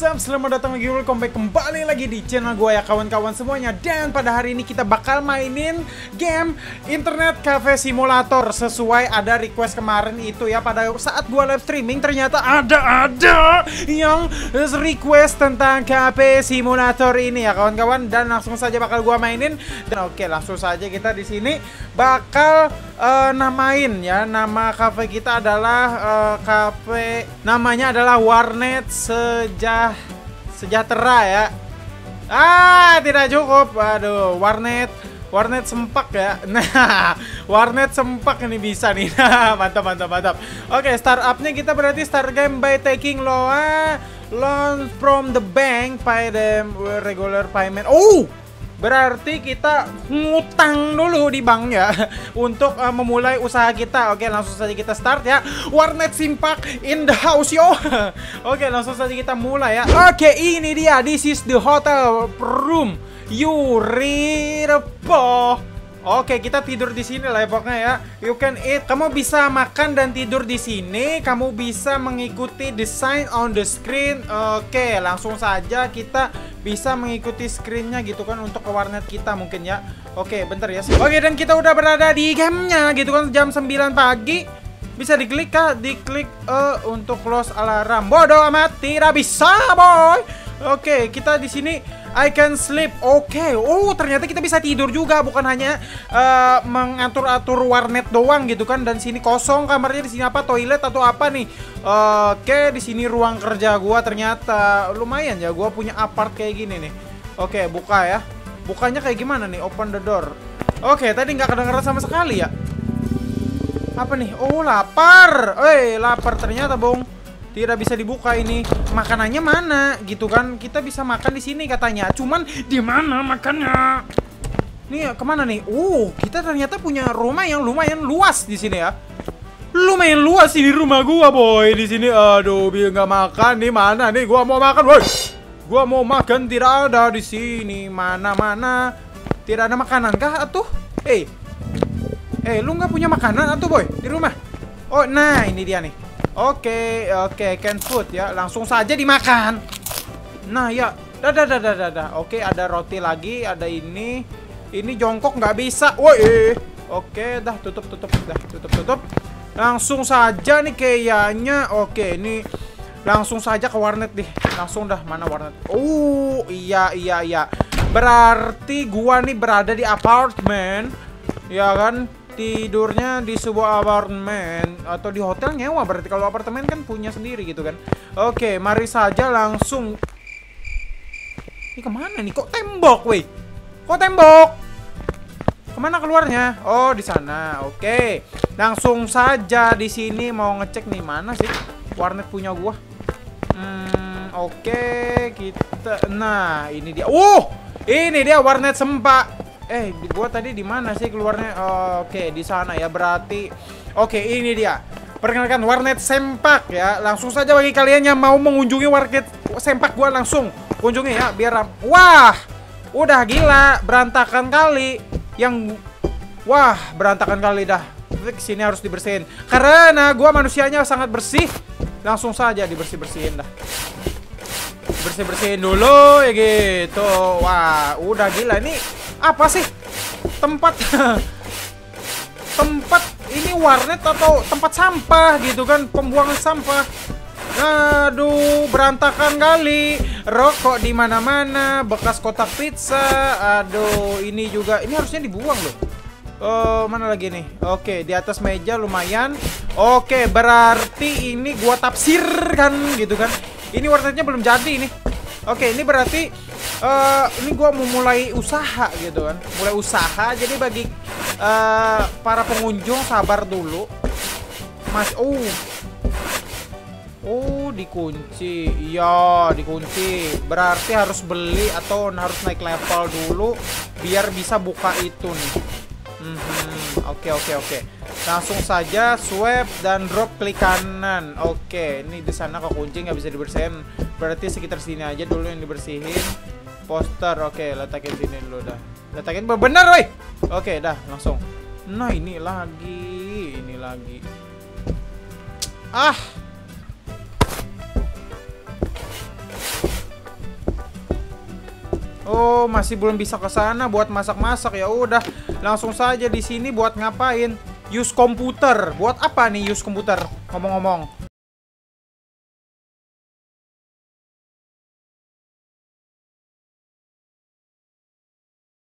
Selamat datang lagi, welcome back kembali lagi di channel gue ya kawan-kawan semuanya. Dan pada hari ini kita bakal mainin game Internet Cafe Simulator Sesuai ada request kemarin itu ya. Pada saat gue live streaming ternyata ada-ada yang request tentang Cafe Simulator ini ya kawan-kawan. Dan langsung saja bakal gue mainin. Dan oke langsung saja kita di sini bakal uh, namain ya. Nama cafe kita adalah uh, cafe Namanya adalah Warnet Sejah Sejahtera ya. Ah tidak cukup. Aduh warnet Warnet sempak ya. Nah Warnet sempak ini bisa nih. Nah mantap mantap mantap. Oke startupnya kita berarti start game by taking loan Loan from the bank Pay them regular payment. Oh Berarti kita ngutang dulu di bank ya untuk uh, memulai usaha kita. Oke, langsung saja kita start ya. Warnet Simpak in the house yo. Oke, langsung saja kita mulai ya. Oke, ini dia. This is the hotel room. Yurirepo. Oke, kita tidur di sini lah ya pokoknya ya. You can eat. Kamu bisa makan dan tidur di sini. Kamu bisa mengikuti design on the screen. Oke, langsung saja kita bisa mengikuti screennya gitu kan untuk ke warnet kita mungkin ya. Oke, bentar ya. Oke, dan kita udah berada di gamenya gitu kan jam 9 pagi. Bisa diklik kah? Diklik uh, untuk close alarm. Bodoh amat, tidak bisa, boy. Oke, kita di sini I can sleep. Oke. Okay. Oh, ternyata kita bisa tidur juga, bukan hanya uh, mengatur-atur warnet doang gitu kan. Dan sini kosong kamarnya di sini apa? Toilet atau apa nih? Oke, okay, di sini ruang kerja gua ternyata lumayan ya. Gua punya apart kayak gini nih. Oke, okay, buka ya. Bukanya kayak gimana nih? Open the door. Oke, okay, tadi nggak kedengeran sama sekali ya. Apa nih? Oh, lapar. Eh, lapar ternyata, Bung tidak bisa dibuka ini. Makanannya mana? Gitu kan. Kita bisa makan di sini katanya. Cuman di mana makannya? Nih ke mana nih? Uh kita ternyata punya rumah yang lumayan luas di sini ya. Lumayan luas ini rumah gua boy di sini. Aduh biar nggak makan nih. Mana nih? Gua mau makan boy. Gua mau makan. Tidak ada di sini. Mana mana tidak ada makanan kah atuh? Eh. Eh lu nggak punya makanan atuh boy di rumah? Oh nah ini dia nih Oke, oke, can food ya. Langsung saja dimakan. Nah, ya. Dah, dah, dah, dah, dah. Oke, ada roti lagi, ada ini. Ini jongkok nggak bisa. Woi. Oke, dah tutup, tutup, dah tutup, tutup. Langsung saja nih kayaknya. Oke, ini langsung saja ke warnet deh. Langsung dah mana warnet? Oh, iya, iya, iya. Berarti gua nih berada di apartemen. Ya kan? Tidurnya di sebuah apartemen atau di hotel nyewa berarti. Kalau apartemen kan punya sendiri gitu kan. Oke mari saja langsung. Ini ke mana nih? Kok tembok weh? Kok tembok? Ke mana keluarnya? Oh di sana. Oke. Langsung saja di sini. Mau ngecek nih mana sih warnet punya gua? Hmm oke kita nah ini dia. Uh ini dia warnet sempak Eh, gua tadi di mana sih keluarnya? Oke, okay, di sana ya. Berarti Oke, okay, ini dia. Perkenalkan warnet sempak ya. Langsung saja bagi kalian yang mau mengunjungi warnet sempak gua langsung kunjungi ya biar Wah, udah gila, berantakan kali. Yang wah, berantakan kali dah. Sini harus dibersihin. Karena gua manusianya sangat bersih. Langsung saja dibersih-bersihin dah bersih bersihin dulu ya gitu wah udah gila ini apa sih tempat tempat ini warnet atau tempat sampah gitu kan pembuangan sampah aduh berantakan kali rokok di mana-mana bekas kotak pizza aduh ini juga ini harusnya dibuang loh Oh, mana lagi nih? Oke, di atas meja lumayan. Oke, berarti ini gua tafsirkan gitu kan. Ini warnetnya belum jadi ini. Oke, ini berarti uh, ini gua mau mulai usaha gitu kan. Mulai usaha jadi bagi uh, para pengunjung sabar dulu. Mas oh. Oh dikunci. Iya dikunci. Berarti harus beli atau harus naik level dulu biar bisa buka itu nih. -hmm. oke oke oke. Langsung saja swipe dan drop klik kanan. Oke ini di sana kekunci nggak bisa dibersihin. Berarti sekitar sini aja dulu yang dibersihin poster oke letakin sini dulu dah letakin benar woi oke dah langsung nah ini lagi ini lagi ah Oh, masih belum bisa ke sana buat masak-masak ya. Udah, langsung saja di sini buat ngapain? Use komputer. Buat apa nih use komputer? Ngomong-ngomong.